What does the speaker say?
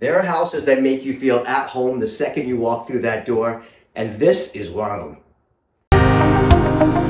There are houses that make you feel at home the second you walk through that door, and this is one of them.